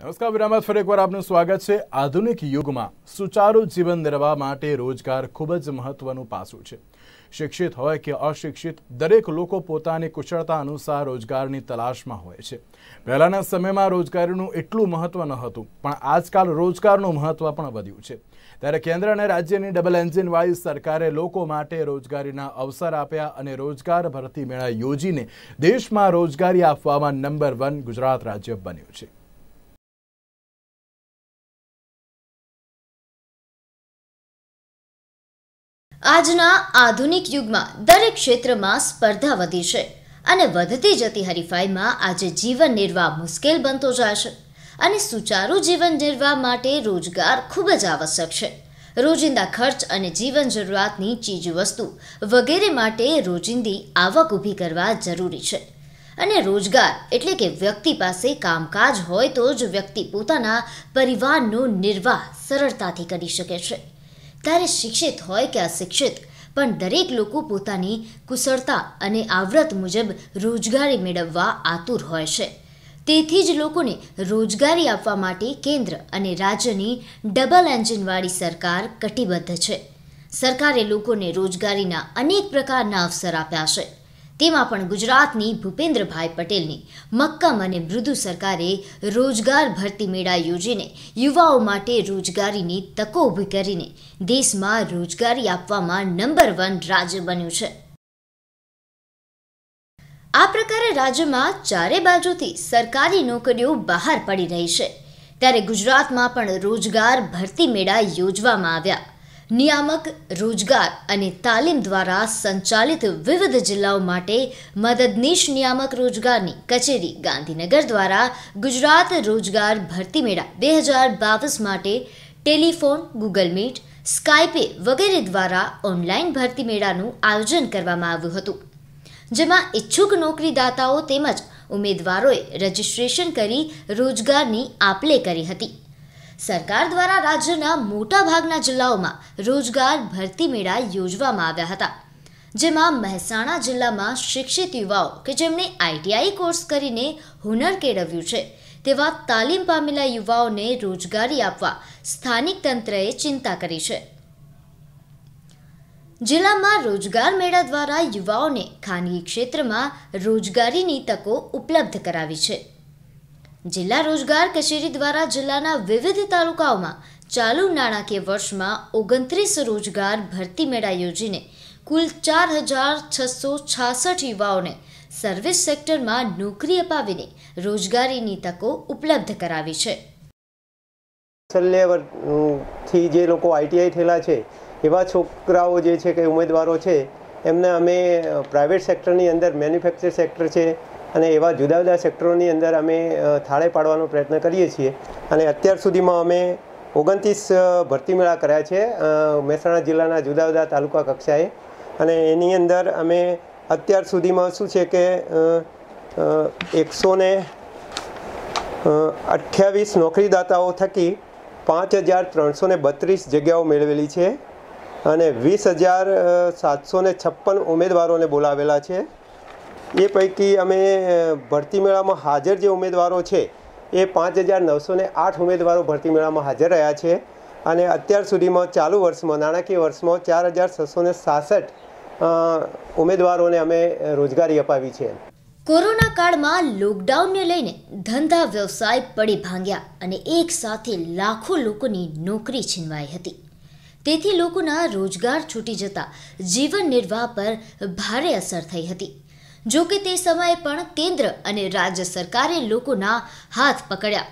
નમસ્કાર વિરામત ફરી એકવાર આપનું સ્વાગત છે. આધુનિક યુગમાં સુચારુ જીવન નિર્વાહ માટે રોજગાર ખૂબ જ મહત્વનું પાસું છે. શિક્ષિત હોય કે અશિક્ષિત, દરેક લોકો પોતાની કુશળતા અનુસાર રોજગારની તલાશમાં હોય છે. પહેલાંના સમયમાં રોજગારીનું એટલું મહત્વ ન હતું, પણ આજકાલ રોજગારનું મહત્વ પણ વધ્યું છે. ત્યારે કેન્દ્ર અને રાજ્યની ડબલ એન્જિનવાળી સરકારે લોકો માટે રોજગારીના અવસર આપ્યા અને રોજગાર ભરતી મેળા યોજીને દેશમાં રોજગારી આપવામાં નંબર વન ગુજરાત રાજ્ય બન્યું છે. આજના આધુનિક યુગમાં દરેક ક્ષેત્રમાં સ્પર્ધા વધી છે અને વધતી જતી હરીફાઈમાં આજે જીવન નિર્વાહ મુશ્કેલ બનતો જાય છે અને સુચારુ જીવન નિર્વાહ માટે રોજગાર ખૂબ જ આવશ્યક છે. રોજિંદા ખર્ચ અને જીવન જરૂરિયાતની ચીજ વસ્તુ વગેરે માટે રોજિંદી આવક ઊભી કરવા જરૂરી છે. અને રોજગાર એટલે કે વ્યક્તિ પાસે કામકાજ હોય તો જ વ્યક્તિ પોતાના પરિવારનો નિર્વાહ સરળતાથી કરી શકે છે. ત્યારે શિક્ષિત હોય કે અશિક્ષિત, પણ દરેક લોકો પોતાની કુશળતા અને આવડત મુજબ રોજગારી મેળવવા આતુર હોય છે. તેથી જ લોકોને રોજગારી આપવા માટે કેન્દ્ર અને રાજ્યની ડબલ એન્જિનવાળી સરકાર કટિબદ્ધ છે. સરકારે લોકોને રોજગારીના અનેક પ્રકારના અવસર આપ્યા છે. તેમાં પણ ગુજરાતની ભૂપેન્દ્રભાઈ પટેલની મક્કમ અને મૃદુ સરકારે રોજગાર ભરતી મેળા યોજીને યુવાઓ માટે રોજગારીની તકો ઊભી કરીને દેશમાં રોજગારી આપવામાં નંબર વન રાજ્ય બન્યું છે. આ પ્રકારે રાજ્યમાં ચારે બાજુથી સરકારી નોકરીઓ બહાર પડી રહી છે. ત્યારે ગુજરાતમાં પણ રોજગાર ભરતી મેળા યોજવામાં આવ્યા. નિયામક, રોજગાર અને તાલીમ દ્વારા સંચાલિત વિવિધ જિલ્લાઓ માટે મદદનીશ નિયામક રોજગારની કચેરી ગાંધીનગર દ્વારા ગુજરાત રોજગાર ભરતી મેળા બે હજાર બાવીસ માટે ટેલિફોન, ગૂગલ મીટ, સ્કાયપે વગેરે દ્વારા ઓનલાઈન ભરતી મેળાનું આયોજન કરવામાં આવ્યું હતું. જેમાં ઈચ્છુક નોકરીદાતાઓ તેમજ ઉમેદવારોએ રજીસ્ટ્રેશન કરી રોજગારની આપલે કરી હતી. સરકાર દ્વારા રાજ્યના મોટાભાગના જિલ્લાઓમાં રોજગાર ભરતી મેળા યોજવામાં આવ્યા હતા. જેમાં મહેસાણા જિલ્લામાં શિક્ષિત યુવાઓ કે જેમણે આઈટીઆઈ કોર્સ કરીને હુનર કેળવ્યું છે, તેવા તાલીમ પામેલા યુવાઓને રોજગારી આપવા સ્થાનિક તંત્રએ ચિંતા કરી છે. જિલ્લામાં રોજગાર મેળા દ્વારા યુવાઓને ખાનગી ક્ષેત્રમાં રોજગારીની તકો ઉપલબ્ધ કરાવી છે. જિલ્લા રોજગાર કચેરી દ્વારા જિલ્લાના વિવિધ તાલુકાઓમાં ચાલુ નાણાકીય વર્ષમાં ઓગણત્રીસ રોજગાર ભરતી મેળા યોજીને કુલ ચાર હજાર છસો છાસઠ યુવાઓને સર્વિસ સેક્ટરમાં નોકરી અપાવીને રોજગારીની તકો ઉપલબ્ધ કરાવી છે. થી જે લોકો આઈટીઆઈ થયેલા છે, એવા છોકરાઓ જે છે કે ઉમેદવારો છે, એમને અમે પ્રાઇવેટ સેક્ટરની અંદર, મેન્યુફેક્ચર સેક્ટર છે અને એવા જુદા જુદા સેક્ટરોની અંદર અમે થાળે પાડવાનો પ્રયત્ન કરીએ છીએ. અને અત્યાર સુધીમાં અમે ઓગણત્રીસ ભરતી મેળા કર્યા છે મહેસાણા જિલ્લાના જુદા જુદા તાલુકા કક્ષાએ. અને એની અંદર અમે અત્યાર સુધીમાં શું છે કે એકસો ને અઠ્યાવીસ નોકરીદાતાઓ થકી પાંચ હજાર ત્રણસો ને બત્રીસ જગ્યાઓ મેળવેલી છે. અને વીસ હજાર સાતસો ને છપ્પન ઉમેદવારોને બોલાવેલા છે. એ પૈકી અમે ભરતી મેળામાં હાજર જે ઉમેદવારો છે, એ પાંચ હજાર નવસો આઠ ઉમેદવારો ભરતી મેળામાં હાજર રહ્યા છે. અને અત્યાર સુધીમાં ચાલુ વર્ષમાં, નાણાકીય વર્ષમાં ચાર હજાર છસો સાસઠ ઉમેદવારોને અમે રોજગારી અપાવી છે. કોરોના કાળમાં લોકડાઉનને લઈને ધંધા વ્યવસાય પડી ભાંગ્યા અને એક સાથે લાખો લોકોની નોકરી છીનવાઈ હતી. તેથી લોકોના રોજગાર છૂટી જતા જીવન નિર્વાહ પર ભારે અસર થઈ હતી. જો કે તે સમયે પણ કેન્દ્ર અને રાજ્ય સરકારે લોકોના હાથ પકડ્યા.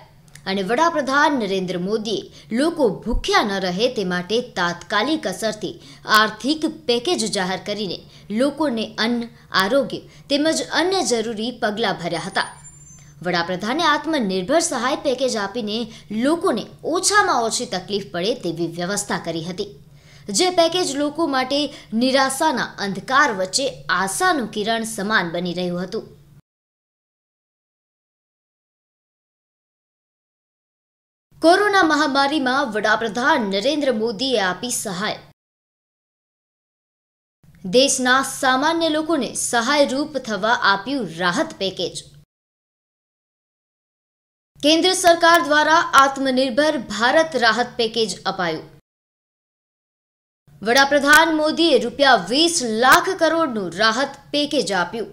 અને વડાપ્રધાન નરેન્દ્ર મોદીએ લોકો ભૂખ્યા ન રહે તે માટે તાત્કાલિક અસરથી આર્થિક પેકેજ જાહેર કરીને લોકોને અન્ન, આરોગ્ય તેમજ અન્ય જરૂરી પગલાં ભર્યા હતા. વડાપ્રધાને આત્મનિર્ભર સહાય પેકેજ આપીને લોકોને ઓછામાં ઓછી તકલીફ પડે તેવી વ્યવસ્થા કરી હતી. જે પેકેજ લોકો માટે નિરાશાના અંધકાર વચ્ચે આશાનું કિરણ સમાન બની રહ્યું હતું. કોરોના મહામારીમાં વડાપ્રધાન નરેન્દ્ર મોદીએ આપી સહાય. દેશના સામાન્ય લોકોને સહાયરૂપ થવા આપ્યું રાહત પેકેજ. કેન્દ્ર સરકાર દ્વારા આત્મનિર્ભર ભારત રાહત પેકેજ અપાયું. વડાપ્રધાન મોદીએ રૂપિયા વીસ લાખ કરોડનું રાહત પેકેજ આપ્યું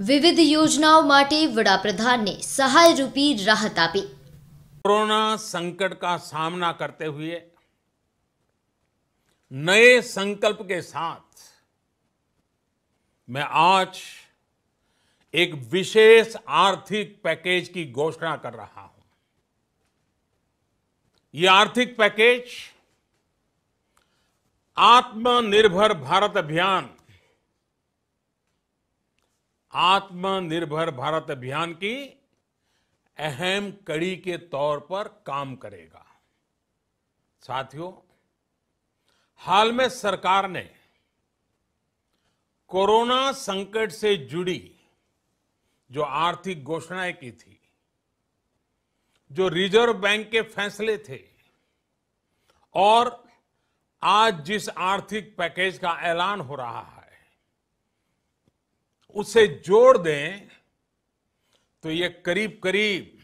વિવિધ યોજનાઓ માટે વડાપ્રધાનને સહાયરૂપી રાહત આપી कोरोना संकट का सामना करते हुए नए संकल्प के साथ मैं आज एक विशेष आर्थिक पैकेज की घोषणा कर रहा हूं ये आर्थिक पैकेज आत्मनिर्भर भारत अभियान। आत्मनिर्भर भारत अभियान की अहम कड़ी के तौर पर काम करेगा। साथियों, हाल में सरकार ने कोरोना संकट से जुड़ी जो आर्थिक घोषणाएँ की थी, जो रिज़र्व बैंक के फैसले थे और आज जिस आर्थिक पैकेज का ऐलान हो रहा है, उसे जोड़ दें तो ये करीब करीब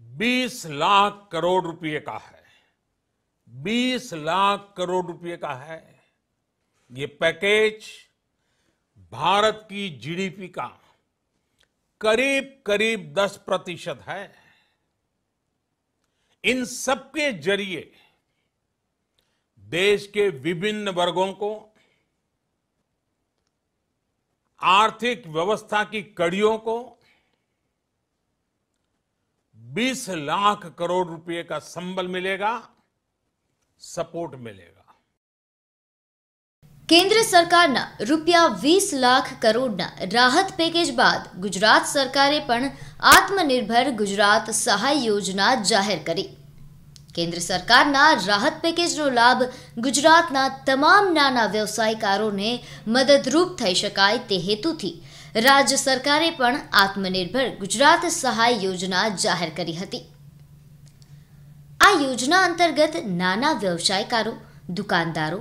20 लाख करोड़ रुपए का है। 20 लाख करोड़ रुपए का है। ये पैकेज भारत की जीडीपी का करीब करीब 10 प्रतिशत है। इन सबके ज़रिए देश के विभिन्न वर्गों को आर्थिक व्यवस्था की कड़ियों को 20 लाख करोड़ रुपए का संबल मिलेगा सपोर्ट मिलेगा કેન્દ્ર સરકારના રૂપિયા વીસ લાખ કરોડના રાહત પેકેજ બાદ ગુજરાત સરકારે પણ આત્મનિર્ભર ગુજરાત સહાય યોજના જાહેર કરી કેન્દ્ર સરકારના રાહત પેકેજનો લાભ ગુજરાતના તમામ નાના વ્યવસાયકારોને મદદરૂપ થઈ શકાય તે હેતુથી રાજ્ય સરકારે પણ આત્મનિર્ભર ગુજરાત સહાય યોજના જાહેર કરી હતી. આ યોજના અંતર્ગત નાના વ્યવસાયકારો, દુકાનદારો,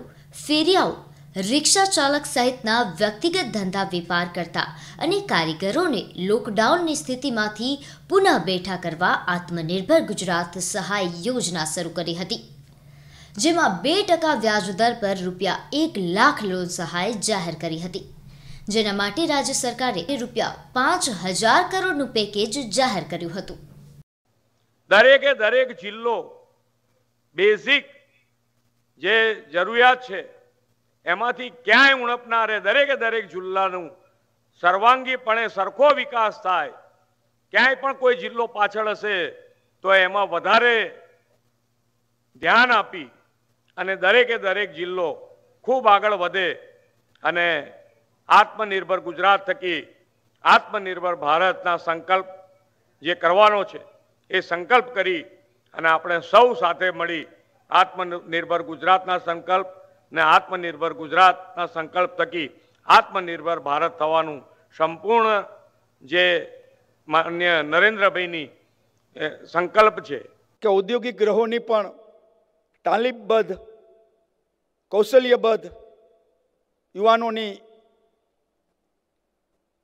ફેરિયાઓ રિક્ષા ચાલક સહિતના વ્યક્તિગત ધંધા વેપાર કરતા અને કારીગરોને લોકડાઉનની સ્થિતિમાંથી પુનઃ બેઠા કરવા આત્મનિર્ભર ગુજરાત સહાય યોજના શરૂ કરી હતી, જેમાં બે ટકા વ્યાજદર પર રૂપિયા એક લાખ લોન સહાય જાહેર કરી હતી. જેના માટે રાજ્ય સરકારે રૂપિયા પાંચ હજાર કરોડનું પેકેજ જાહેર કર્યું હતું. દરેકે દરેક જિલ્લો બેઝિક જે જરૂરિયાત છે એમાંથી ક્યાંય ઉણપનારે દરેકે દરેક જિલ્લાનું સર્વાંગીપણે સરખો વિકાસ થાય, ક્યાંય પણ કોઈ જિલ્લો પાછળ હશે, તો એમાં વધારે ધ્યાન આપી અને દરેકે દરેક જિલ્લો ખૂબ આગળ વધે અને આત્મનિર્ભર ગુજરાત થકી આત્મનિર્ભર ભારતના સંકલ્પ જે કરવાનો છે, એ સંકલ્પ કરી અને આપણે સૌ સાથે મળી આત્મનિર્ભર ગુજરાતના સંકલ્પ ને આત્મનિર્ભર ગુજરાતના સંકલ્પ થકી આત્મનિર્ભર ભારત થવાનું સંપૂર્ણ જે માન્ય નરેન્દ્રભાઈની સંકલ્પ છે. કે ઔદ્યોગિક ગ્રહોની પણ તાલીમબદ્ધ, કૌશલ્યબદ્ધ યુવાનોની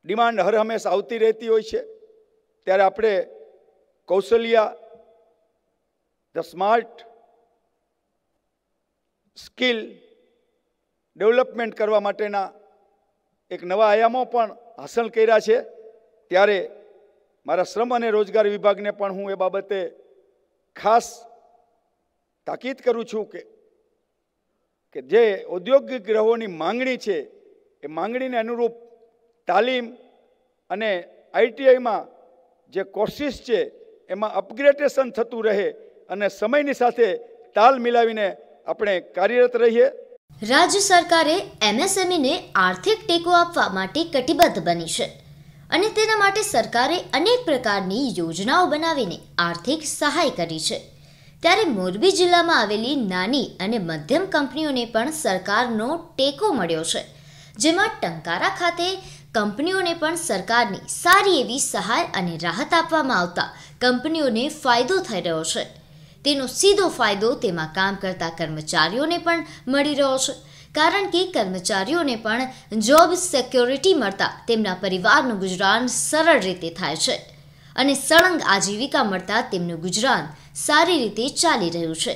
ડિમાન્ડ હર હંમેશ આવતી રહેતી હોય છે. ત્યારે આપણે કૌશલ્ય, ધ સ્માર્ટ સ્કિલ ડેવલપમેન્ટ કરવા માટેના એક નવા આયામો પણ હાંસલ કર્યા છે. ત્યારે મારા શ્રમ અને રોજગાર વિભાગને પણ હું એ બાબતે ખાસ તાકીદ કરું છું કે કે જે ઔદ્યોગિક ગ્રહોની માંગણી છે, એ માંગણીને અનુરૂપ તાલીમ અને આઈટીઆઈમાં જે કોર્સિસ છે, એમાં અપગ્રેડેશન થતું રહે અને સમયની સાથે તાલ મિલાવીને આપણે કાર્યરત રહીએ. રાજ્ય સરકારે એમએસએમઈને આર્થિક ટેકો આપવા માટે કટિબદ્ધ બની છે અને તેના માટે સરકારે અનેક પ્રકારની યોજનાઓ બનાવીને આર્થિક સહાય કરી છે. ત્યારે મોરબી જિલ્લામાં આવેલી નાની અને મધ્યમ કંપનીઓને પણ સરકારનો ટેકો મળ્યો છે, જેમાં ટંકારા ખાતે કંપનીઓને પણ સરકારની સારી એવી સહાય અને રાહત આપવામાં આવતા કંપનીઓને ફાયદો થઈ રહ્યો છે. તેનો સીધો ફાયદો તેમાં કામ કરતા કર્મચારીઓને પણ મળી રહ્યો છે. કારણ કે કર્મચારીઓને પણ જોબ સિક્યોરિટી મળતા તેમના પરિવારનું ગુજરાન સરળ રીતે થાય છે અને સળંગ આજીવિકા મળતા તેમનું ગુજરાન સારી રીતે ચાલી રહ્યું છે.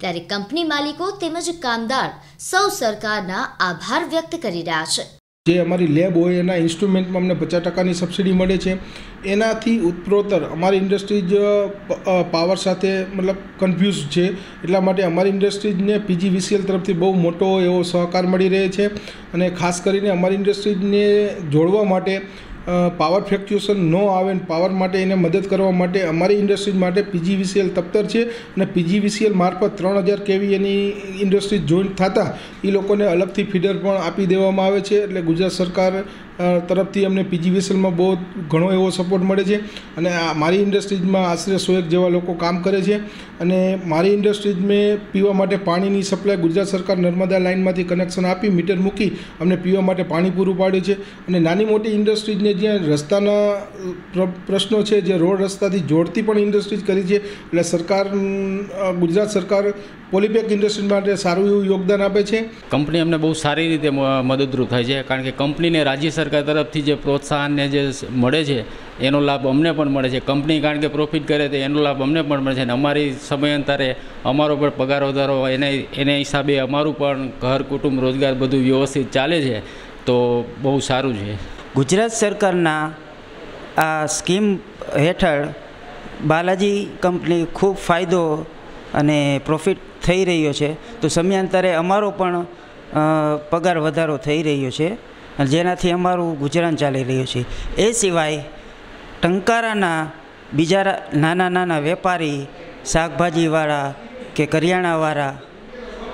ત્યારે કંપની માલિકો તેમજ કામદાર સૌ સરકારના આભાર વ્યક્ત કરી રહ્યા છે. જે અમારી લેબ હોય, એના ઇન્સ્ટ્રુમેન્ટમાં અમને પચાસ ટકાની સબસિડી મળે છે. એનાથી ઉત્તરોત્તર અમારી ઇન્ડસ્ટ્રીઝ પાવર સાથે મતલબ કન્ફ્યુઝ છે. એટલા માટે અમારી ઇન્ડસ્ટ્રીઝને પીજીવીસીએલ તરફથી બહુ મોટો એવો સહકાર મળી રહે છે. અને ખાસ કરીને અમારી ઇન્ડસ્ટ્રીઝને જોડવા માટે પાવર ફ્લેક્ચ્યુએશન ન આવે ને પાવર માટે એને મદદ કરવા માટે અમારી ઇન્ડસ્ટ્રીઝ માટે પીજીવીસીએલ તપ્તર છે અને પીજીવીસીએલ મારફત ત્રણ હજાર કેવી એની ઇન્ડસ્ટ્રીઝ જોઈન્ટ થતાં એ લોકોને અલગથી ફીડર પણ આપી દેવામાં આવે છે. એટલે ગુજરાત સરકાર તરફથી અમને પીજીવીસીએલમાં બહુ ઘણો એવો સપોર્ટ મળે છે અને મારી ઇન્ડસ્ટ્રીઝમાં આશરે સો એક જેવા લોકો કામ કરે છે અને મારી ઇન્ડસ્ટ્રીઝ મેં પીવા માટે પાણીની સપ્લાય ગુજરાત સરકાર નર્મદા લાઇનમાંથી કનેક્શન આપી મીટર મૂકી અમને પીવા માટે પાણી પૂરું પાડ્યું છે અને નાની મોટી ઇન્ડસ્ટ્રીઝને જ્યાં રસ્તાના પ્રશ્નો છે, જે રોડ રસ્તાથી જોડતી પણ ઇન્ડસ્ટ્રીઝ કરી છે, એટલે સરકાર ગુજરાત સરકાર પોલીપેક ઇન્ડસ્ટ્રી માટે સારું એવું યોગદાન આપે છે. કંપની અમને બહુ સારી રીતે મદદરૂપ થાય છે, કારણ કે કંપનીને રાજ્ય સરકાર તરફથી જે પ્રોત્સાહનને જે મળે છે, એનો લાભ અમને પણ મળે છે. કંપની કારણ કે પ્રોફિટ કરે તો એનો લાભ અમને પણ મળે છે અને અમારી સમયાંતરે અમારો પણ પગાર વધારો એને એને હિસાબે અમારું પણ ઘર, કુટુંબ, રોજગાર બધું વ્યવસ્થિત ચાલે છે, તો બહુ સારું છે. ગુજરાત સરકારના આ સ્કીમ હેઠળ બાલાજી કંપની ખૂબ ફાયદો અને પ્રોફિટ થઈ રહ્યો છે. તો સમયાંતરે અમારો પણ પગાર વધારો થઈ રહ્યો છે જેનાથી અમારું ગુજરાન ચાલી રહ્યું છે. એ સિવાય ટંકારાના બીજા નાના નાના વેપારી, શાકભાજીવાળા કે કરિયાણાવાળા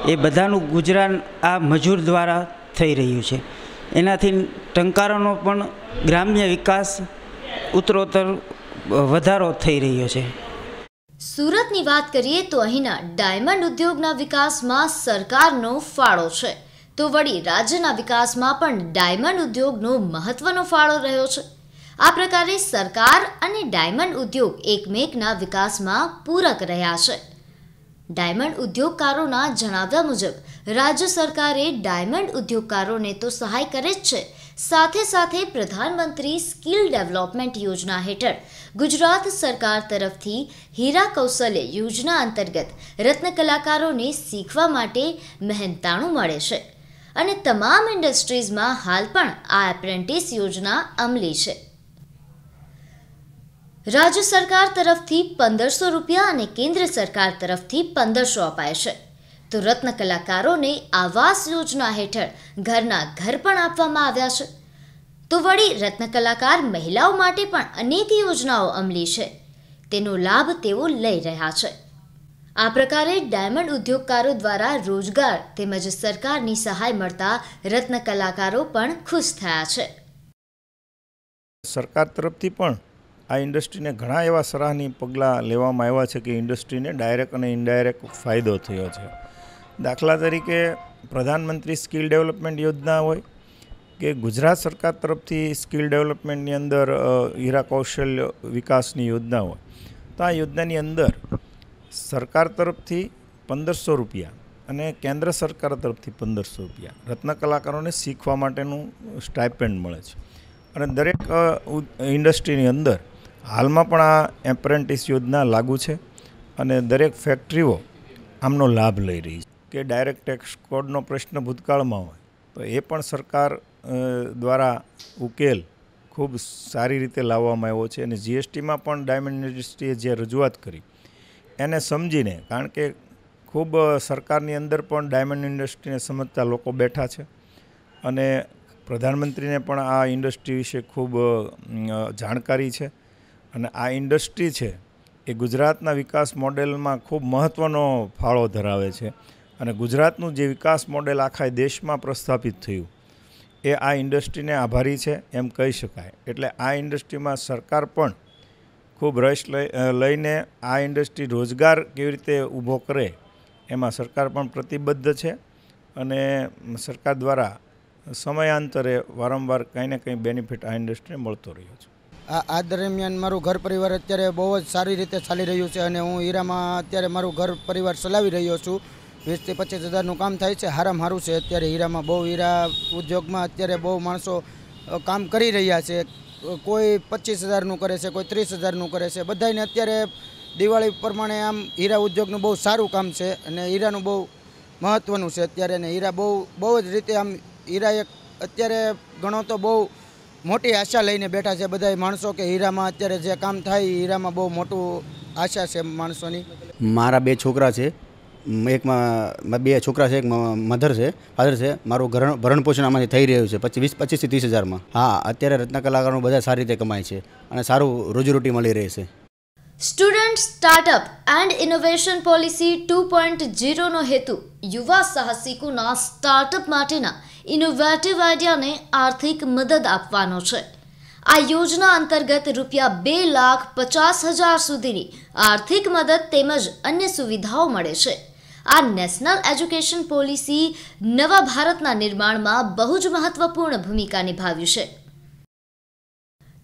એ બધાનું ગુજરાન આ મજૂર દ્વારા થઈ રહ્યું છે. એનાથી ટંકારાનો પણ ગ્રામ્ય વિકાસ ઉત્તરોત્તર વધારો થઈ રહ્યો છે. સુરતની વાત કરીએ તો અહીંના ડાયમંડ ઉદ્યોગના વિકાસમાં સરકારનો ફાળો છે. તો વળી રાજ્યના વિકાસમાં પણ ડાયમંડ ઉદ્યોગનો મહત્વનો ફાળો રહ્યો છે. આ પ્રકારે સરકાર અને ડાયમંડ ઉદ્યોગ એકમેકના વિકાસમાં પૂરક રહ્યા છે. ડાયમંડ ઉદ્યોગકારોના જણાવ્યા મુજબ, રાજ્ય સરકારે ડાયમંડ ઉદ્યોગકારોને તો સહાય કરે જ છે. સાથે સાથે પ્રધાનમંત્રી સ્કિલ ડેવલપમેન્ટ યોજના હેઠળ ગુજરાત સરકાર તરફથી હીરા કૌશલ્ય યોજના અંતર્ગત રત્ન કલાકારોને શીખવા માટે મહેનતાણું મળે છે. અને તમામ ઇન્ડસ્ટ્રીઝમાં હાલ પણ આ એપ્રેન્ટિસ યોજના અમલી છે. રાજ્ય સરકાર તરફથી પંદરસો રૂપિયા અને કેન્દ્ર સરકાર તરફથી પંદરસો અપાય છે. તો રત્ન કલાકારોને આવાસ યોજના હેઠળ ઘરના ઘર પણ આપવામાં આવ્યા છે. તો વળી રત્ન કલાકાર મહિલાઓ માટે પણ અનેક યોજનાઓ અમલી છે. તેનો લાભ તેઓ લઈ રહ્યા છે. આ પ્રકારે ડાયમંડ ઉદ્યોગકારો દ્વારા રોજગાર તેમજ સરકારની સહાય મળતા રત્ન કલાકારો પણ ખુશ થયા છે. સરકાર તરફથી પણ આ ઇન્ડસ્ટ્રીને ઘણા એવા સરાહનીય પગલાં લેવામાં આવ્યા છે કે ઇન્ડસ્ટ્રીને ડાયરેક્ટ અને ઇનડાયરેક્ટ ફાયદો થયો છે. દાખલા તરીકે પ્રધાનમંત્રી સ્કિલ ડેવલપમેન્ટ યોજના હોય કે ગુજરાત સરકાર તરફથી સ્કિલ ડેવલપમેન્ટની અંદર હીરા કૌશલ્ય વિકાસની યોજના હોય, તો આ યોજનાની અંદર સરકાર તરફથી પંદરસો રૂપિયા અને કેન્દ્ર સરકાર તરફથી પંદરસો રૂપિયા રત્ન કલાકારોને શીખવા માટેનું સ્ટાઇપેન્ડ મળે છે. અને દરેક ઇન્ડસ્ટ્રીની અંદર હાલમાં પણ આ એપ્રેન્ટિસ યોજના લાગુ છે અને દરેક ફેક્ટરીઓ આમનો લાભ લઈ રહી છે. કે ડાયરેક્ટ ટેક્સ કોડનો પ્રશ્ન ભૂતકાળમાં હોય, તો એ પણ સરકાર દ્વારા ઉકેલ ખૂબ સારી રીતે લાવવામાં આવ્યો છે અને જીએસટીમાં પણ ડાયમંડ ઇન્ડસ્ટ્રીએ જે રજૂઆત કરી, એને સમજીને, કારણ કે ખૂબ સરકારની અંદર પણ ડાયમંડ ઇન્ડસ્ટ્રીને સમજતા લોકો બેઠા છે અને પ્રધાનમંત્રીને પણ આ ઇન્ડસ્ટ્રી વિશે ખૂબ જાણકારી છે. અને આ ઇન્ડસ્ટ્રી છે, એ ગુજરાતના વિકાસ મોડેલમાં ખૂબ મહત્ત્વનો ફાળો ધરાવે છે. અને ગુજરાતનું જે વિકાસ મોડેલ આખા દેશમાં પ્રસ્થાપિત થયું, એ આ ઇન્ડસ્ટ્રીને આભારી છે એમ કહી શકાય. એટલે આ ઇન્ડસ્ટ્રીમાં સરકાર પણ ખૂબ રસ લઈ લઈને આ ઇન્ડસ્ટ્રી રોજગાર કેવી રીતે ઊભો કરે, એમાં સરકાર પણ પ્રતિબદ્ધ છે. અને સરકાર દ્વારા સમયાંતરે વારંવાર કંઈ ને કંઈ બેનિફિટ આ ઇન્ડસ્ટ્રીને મળતો રહ્યો છે. આ દરમિયાન મારું ઘર પરિવાર અત્યારે બહુ જ સારી રીતે ચાલી રહ્યું છે અને હું હીરામાં અત્યારે મારું ઘર પરિવાર ચલાવી રહ્યો છું. વીસથી પચીસ હજારનું કામ થાય છે, હારામ સારું છે. અત્યારે હીરામાં બહુ હીરા ઉદ્યોગમાં અત્યારે બહુ માણસો કામ કરી રહ્યા છે. કોઈ પચીસ હજારનું કરે છે, કોઈ ત્રીસ હજારનું કરે છે. બધાને અત્યારે દિવાળી પ્રમાણે આમ હીરા ઉદ્યોગનું બહુ સારું કામ છે અને હીરાનું બહુ મહત્ત્વનું છે અત્યારે. અને હીરા બહુ બહુ જ રીતે આમ હીરા એક અત્યારે ગણો તો બહુ મોટી આશા લઈને બેઠા છે બધા માણસો કે હીરામાં અત્યારે જે કામ થાય હીરામાં બહુ મોટું આશા છે માણસોની. મારા બે છોકરા છે. એકમાં બે છોકરા છે એક મધર છે ફાધર છે. મારું ઘરણ ભરણ પોષણ આમાંથી થઈ રહ્યું છે. પછી વીસ પચીસથી ત્રીસ હજારમાં. હા અત્યારે રત્નકલાકારો બધા સારી રીતે કમાય છે અને સારું રોજીરોટી મળી રહે છે. Student startup and innovation policy two point જીરોનો હેતુ યુવા સાહસિકોના સ્ટાર્ટઅપ માટેના ઇનોવેટિવ આઈડિયાને આર્થિક મદદ આપવાનો છે. આ યોજના અંતર્ગત રૂપિયા બે લાખ પચાસ હજાર સુધીની આર્થિક મદદ તેમજ અન્ય સુવિધાઓ મળે છે. આ નેશનલ એજ્યુકેશન પોલિસી નવા ભારતના નિર્માણમાં બહુ જ મહત્વપૂર્ણ ભૂમિકા નિભાવ્યું છે.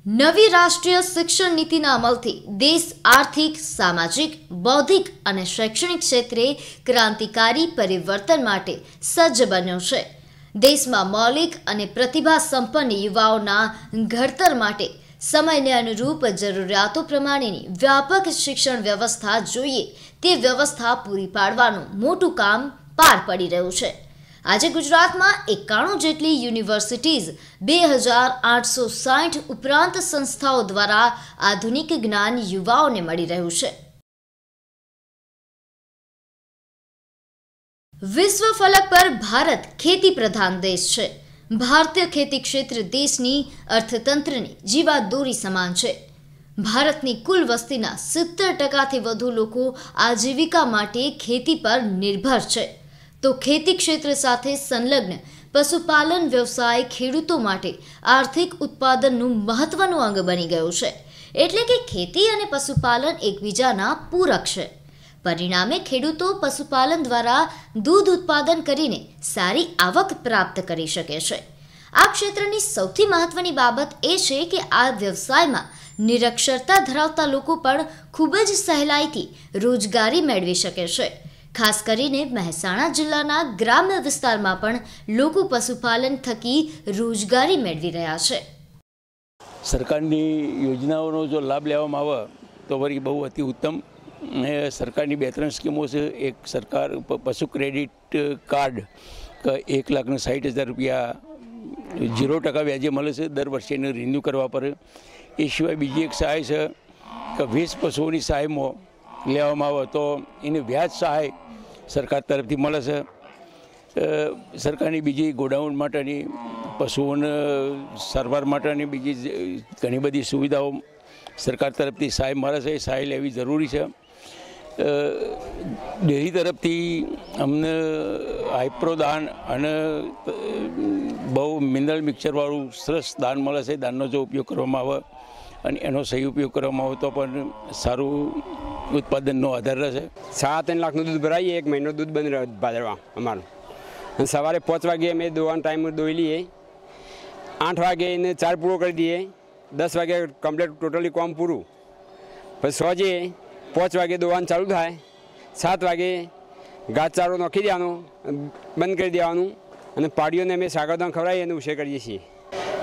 નવી રાષ્ટ્રીય શિક્ષણ નીતિના અમલથી દેશ આર્થિક, સામાજિક, બૌદ્ધિક અને શૈક્ષણિક ક્ષેત્રે ક્રાંતિકારી પરિવર્તન માટે સજ્જ બન્યો છે. દેશમાં મૌલિક અને પ્રતિભા સંપન્ન યુવાઓના ઘડતર માટે સમયને અનુરૂપ જરૂરિયાતો પ્રમાણેની વ્યાપક શિક્ષણ વ્યવસ્થા જોઈએ તે વ્યવસ્થા પૂરી પાડવાનું મોટું કામ પાર પડી રહ્યું છે. આજે ગુજરાતમાં એકાણું જેટલી યુનિવર્સિટીઝ બે હજાર આઠસો સાઠ ઉપરાંત સંસ્થાઓ દ્વારા આધુનિક જ્ઞાન યુવાઓને મળી રહ્યું છે. વિશ્વ ફલક પર ભારત ખેતી પ્રધાન દેશ છે. ભારતીય ખેતી ક્ષેત્ર દેશની અર્થતંત્રની જીવાદોરી સમાન છે. ભારતની કુલ વસ્તીના સિત્તેર ટકાથી વધુ લોકો આજીવિકા માટે ખેતી પર નિર્ભર છે. તો ખેતી ક્ષેત્ર સાથે સંલગ્ન પશુપાલન વ્યવસાય ખેડૂતો માટે આર્થિક ઉત્પાદનનું મહત્વનું અંગ બની ગયું છે. એટલે કે ખેતી અને પશુપાલન એકબીજાના પૂરક છે. પરિણામે ખેડૂતો પશુપાલન દ્વારા દૂધ ઉત્પાદન કરીને સારી આવક પ્રાપ્ત કરી શકે છે. આ ક્ષેત્રની સૌથી મહત્વની બાબત એ છે કે આ વ્યવસાયમાં નિરક્ષરતા ધરાવતા લોકો પણ ખૂબ જ સહેલાઈથી રોજગારી મેળવી શકે છે. ખાસ કરીને મહેસાણા જિલ્લાના ગ્રામ્ય વિસ્તારમાં પણ લોકો પશુપાલન થકી રોજગારી મેળવી રહ્યા છે. સરકારની યોજનાઓનો જો લાભ લેવામાં આવે તો વળી બહુ અતિ ઉત્તમ સરકારની બે ત્રણ સ્કીમો છે. એક સરકાર પશુ ક્રેડિટ કાર્ડ એક લાખને સાઠ હજાર રૂપિયા ઝીરો ટકા વ્યાજે મળે છે. દર વર્ષે એને રિન્યૂ કરવા પડે એ સિવાય બીજી એક સહાય છે કે વીસ પશુઓની સહાયમાં લેવામાં આવે તો એને વ્યાજ સહાય સરકાર તરફથી મળે છે. સરકારની બીજી ગોડાઉન માટેની, પશુઓને સારવાર માટેની બીજી ઘણી બધી સુવિધાઓ સરકાર તરફથી સહાય મળે છે. એ સહાય લેવી જરૂરી છે. ડેરી તરફથી અમને હાઇપ્રો દાન અને બહુ મિનરલ મિક્સરવાળું સરસ દાન મળે છે. દાનનો જો ઉપયોગ કરવામાં આવે અને એનો સહી ઉપયોગ કરવામાં આવે તો પણ સારું ઉત્પાદનનો આધાર રહેશે. સાડા ત્રણ લાખનું દૂધ ભરાઈએ, એક મહિનો દૂધ બંધ ભાદરવા અમારું. અને સવારે પાંચ વાગે અમે દોવાનો ટાઈમ દોઈ લઈએ. આઠ વાગે એને ચાર પૂરો કરી દઈએ. દસ વાગે કમ્પ્લેટ ટોટલી કોમ પૂરું. પછી સોજે પાંચ વાગે દોવાનું ચાલુ થાય, સાત વાગે ઘાસચારો નાખી દેવાનો, બંધ કરી દેવાનું અને પાડીઓને અમે સાગરદાન ખવડાવીએ અને ઉછેર કરીએ છીએ.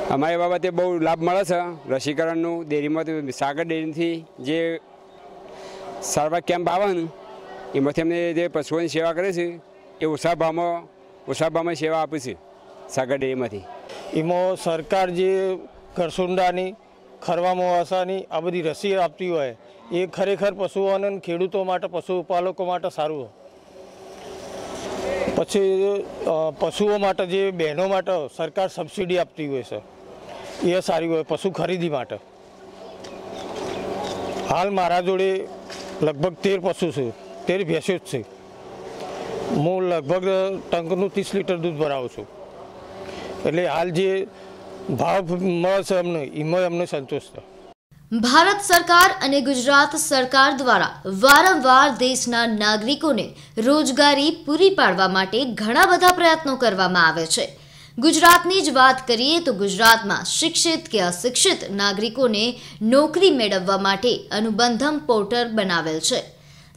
અમારી બાબતે બહુ લાભ મળે છે. રસીકરણનું ડેરીમાંથી સાગર ડેરીથી જે સારવાર કેમ્પ આવે ને, એમાંથી અમને જે પશુઓની સેવા કરે છે, એ ઓછા ભાવમાં ઓછા ભાવમાં સેવા આપે છે સાગર ડેરીમાંથી. એમાં સરકાર જે ઘરસુંડાની ખરવામાં વાસાની આ બધી રસી આપતી હોય એ ખરેખર પશુઓને ખેડૂતો માટે, પશુપાલકો માટે સારું. પછી પશુઓ માટે જે બહેનો માટે સરકાર સબસિડી આપતી હોય છે, એ સારી હોય, પશુ ખરીદી માટે. હાલ મારા જોડે લગભગ તેર પશુ છે, તેર ભેંસો જ છે. હું લગભગ ટંકનું ત્રીસ લીટર દૂધ ભરાવું છું. એટલે હાલ જે ભાવ મળે છે અમને એમાં અમને સંતોષ છે. ભારત સરકાર અને ગુજરાત સરકાર દ્વારા વારંવાર દેશના નાગરિકોને રોજગારી પૂરી પાડવા માટે ઘણા બધા પ્રયત્નો કરવામાં આવે છે. ગુજરાતની જ વાત કરીએ તો ગુજરાતમાં શિક્ષિત કે અશિક્ષિત નાગરિકોને નોકરી મેળવવા માટે અનુબંધમ પોર્ટલ બનાવેલ છે.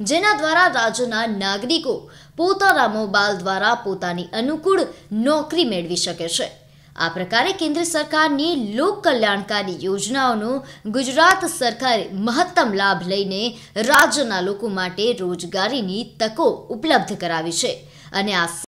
જેના દ્વારા રાજ્યના નાગરિકો પોતાના મોબાઈલ દ્વારા પોતાની અનુકૂળ નોકરી મેળવી શકે છે. આ પ્રકારે કેન્દ્ર સરકારની લોક કલ્યાણકારી યોજનાઓનો ગુજરાત સરકારે મહત્તમ લાભ લઈને રાજ્યના લોકો માટે રોજગારીની તકો ઉપલબ્ધ કરાવી છે. અને આ